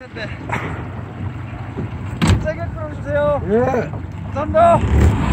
네. 세게 끌어주세요. 예. 감사합니다.